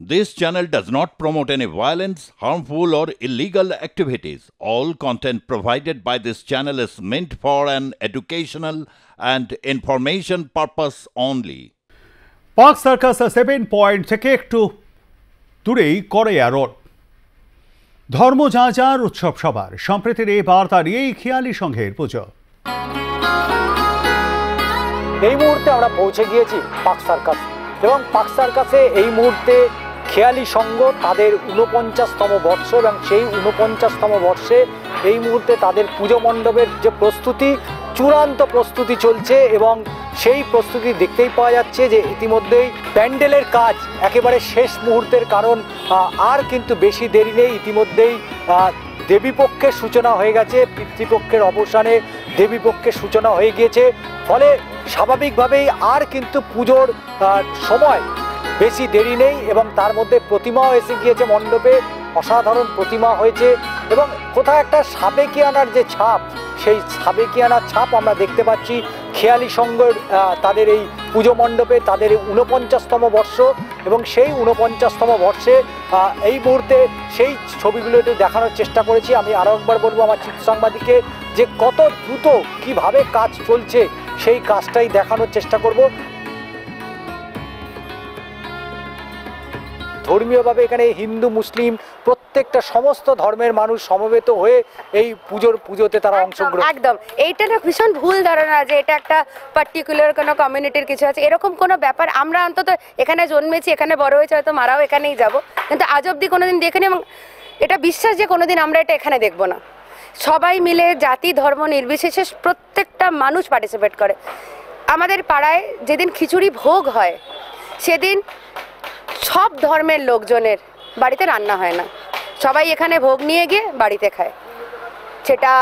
This channel does not promote any violence, harmful, or illegal activities. All content provided by this channel is meant for an educational and information purpose only. Park circus seven point থেকে একটু দূরেই করেয়া road ধর্ম যা যার উৎসব সবার সম্প্রীতির এই বার্তা নিয়েই খেয়ালি সংঘের পুজো এই মুহূর্তে আমরা পৌঁছে গিয়েছি পাক সার্কাস এবং পাক সার্কাসে এই মুহূর্তে খেয়ালি সংঘ তাদের ঊনপঞ্চাশতম বর্ষ এবং সেই ঊনপঞ্চাশতম বর্ষে এই মুহূর্তে তাদের পুজো মণ্ডপের যে প্রস্তুতি, চূড়ান্ত প্রস্তুতি চলছে এবং সেই প্রস্তুতি দেখতেই পাওয়া যাচ্ছে যে ইতিমধ্যেই প্যান্ডেলের কাজ একেবারে শেষ মুহূর্তের কারণ আর কিন্তু বেশি দেরি নেই। ইতিমধ্যেই দেবীপক্ষের সূচনা হয়ে গেছে, পিতৃপক্ষের অবসানে দেবীপক্ষের সূচনা হয়ে গিয়েছে। ফলে স্বাভাবিকভাবেই আর কিন্তু পুজোর সময় বেশি দেরি নেই এবং তার মধ্যে প্রতিমাও এসে গিয়েছে মণ্ডপে। অসাধারণ প্রতিমা হয়েছে এবং কোথাও একটা সাবেকিয়ানার যে ছাপ, সেই সাবেকিয়ানার ছাপ আমরা দেখতে পাচ্ছি। খেয়ালি সংঘের তাদের এই পুজো মণ্ডপে তাদের এই ঊনপঞ্চাশতম বর্ষ এবং সেই ঊনপঞ্চাশতম বর্ষে এই মুহূর্তে সেই ছবিগুলো একটু দেখানোর চেষ্টা করেছি। আমি আরও একবার বলব আমার চিত্র সাংবাদিককে যে কত দ্রুত কীভাবে কাজ চলছে, সেই কাজটাই দেখানোর চেষ্টা করব। ধর্মীয়ভাবে এখানে হিন্দু মুসলিম প্রত্যেকটা সমস্ত ধর্মের মানুষ সমবেত হয়ে এই পুজোর পুজোতে তারা অংশগ্রহণ একদম। এইটা না ভীষণ ভুল ধারণা যে এটা একটা পার্টিকুলার কোনো কমিউনিটির কিছু আছে। এরকম কোনো ব্যাপার আমরা অন্তত এখানে জন্মেছি এখানে বড় হয়েছে হয়তো মারাও এখানেই যাব। কিন্তু আজ অব্দি কোনোদিন দেখিনি এবং এটা বিশ্বাস যে কোনোদিন আমরা এটা এখানে দেখব না। সবাই মিলে জাতি ধর্ম নির্বিশেষে প্রত্যেকটা মানুষ পার্টিসিপেট করে। আমাদের পাড়ায় যেদিন খিচুড়ি ভোগ হয় সেদিন সব ধর্মের লোকজনের বাড়িতে রান্না হয় না। সবাই এখানে ভোগ নিয়ে গিয়ে বাড়িতে খায়। সেটা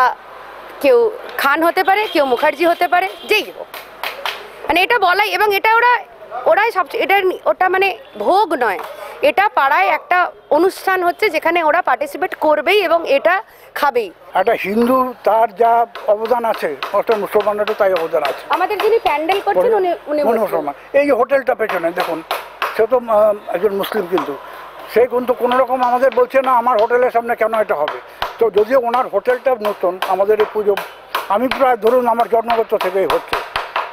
কেউ খান হতে পারে কেউ মুখার্জি হতে পারে যেই হোক। মানে এটা বলাই এবং এটা ওরা ওরাই সব এটা ওটা মানে ভোগ নয়। এটা পাড়ায় একটা অনুষ্ঠান হচ্ছে যেখানে ওরা পার্টিসিপেট করবেই এবং এটা খাবেই। একটা হিন্দু তার যা অবদান আছে একটা মুসলমানেরও তাই অবদান আছে। আমাদের যিনি প্যান্ডেল করছেন উনি উনি মনে মুসলমান এই হোটেলটা পেছনে দেখুন সে তো একজন মুসলিম কিন্তু। সে কিন্তু কোনো রকম আমাদের বলছে, না, আমার হোটেলের সামনে কেন এটা হবে? তো যদিও ওনার হোটেলটা নতুন, আমাদের এই পুজো, আমি প্রায় ধরুন আমার জন্মগত থেকেই হচ্ছে।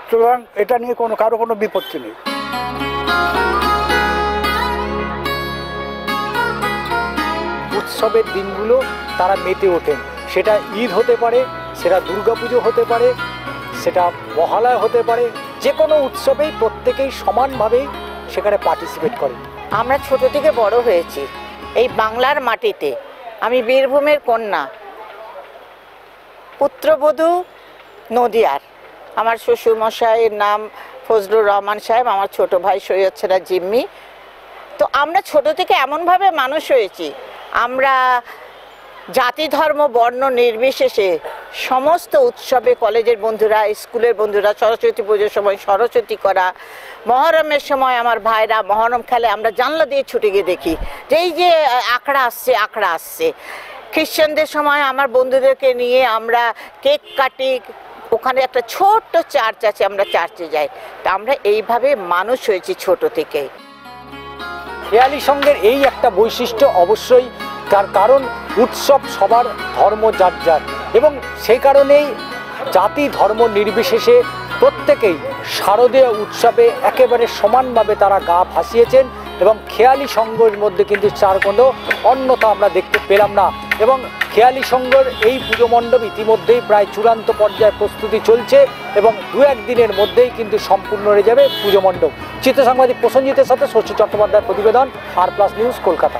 সুতরাং এটা নিয়ে কোনো, কারও কোনো বিপত্তি নেই। উৎসবের দিনগুলো তারা মেতে ওঠেন। সেটা ঈদ হতে পারে, সেটা দুর্গাপুজো হতে পারে, সেটা মহালয়া হতে পারে। যে কোনো উৎসবেই প্রত্যেকেই সমানভাবেই সেখানে পার্টিসিপেট করেন। আমরা ছোট থেকে বড় হয়েছি। এই বাংলার মাটিতে আমি বীরভূমের কন্যা, পুত্রবধূ নদিয়ার। আমার শ্বশুরমশাইয়ের নাম ফজলুর রহমান সাহেব, আমার ছোট ভাই সৈয়দ ছেড়া জিম্মি। তো আমরা ছোট থেকে এমনভাবে মানুষ হয়েছি, আমরা জাতি, ধর্ম, বর্ণ নির্বিশেষে সমস্ত উৎসবে কলেজের বন্ধুরা, স্কুলের বন্ধুরা, সরস্বতী পুজোর সময় সরস্বতী করা, মহরমের সময় আমার ভাইরা মহরম খেলে, আমরা জানলা দিয়ে ছুটে গিয়ে দেখি যে এই যে আখড়া আসছে আখড়া আসছে। খ্রিশ্চানদের সময় আমার বন্ধুদেরকে নিয়ে আমরা কেক কাটি, ওখানে একটা ছোট্ট চার্চ আছে, আমরা চার্চে যাই। তা আমরা এইভাবে মানুষ হয়েছি ছোট থেকেই খেয়ালি সঙ্গের এই একটা বৈশিষ্ট্য অবশ্যই, তার কারণ উৎসব সবার ধর্ম যার যার। এবং সেই কারণেই জাতি ধর্ম নির্বিশেষে প্রত্যেকেই শারদীয় উৎসবে একেবারে সমানভাবে তারা গা ভাসিয়েছেন এবং খেয়ালি সঙ্গের মধ্যে কিন্তু চার কোনো অন্যতা আমরা দেখতে পেলাম না। এবং খেয়ালি সঙ্গের এই পুজো মণ্ডপ ইতিমধ্যেই প্রায় চূড়ান্ত পর্যায়ে প্রস্তুতি চলছে এবং দু একদিনের মধ্যেই কিন্তু সম্পূর্ণ হয়ে যাবে পুজো মণ্ডপ। চিত্র সাংবাদিক প্রসঞ্জিতের সাথে শশী চট্টোপাধ্যায়ের প্রতিবেদন আর প্লাস নিউজ কলকাতা।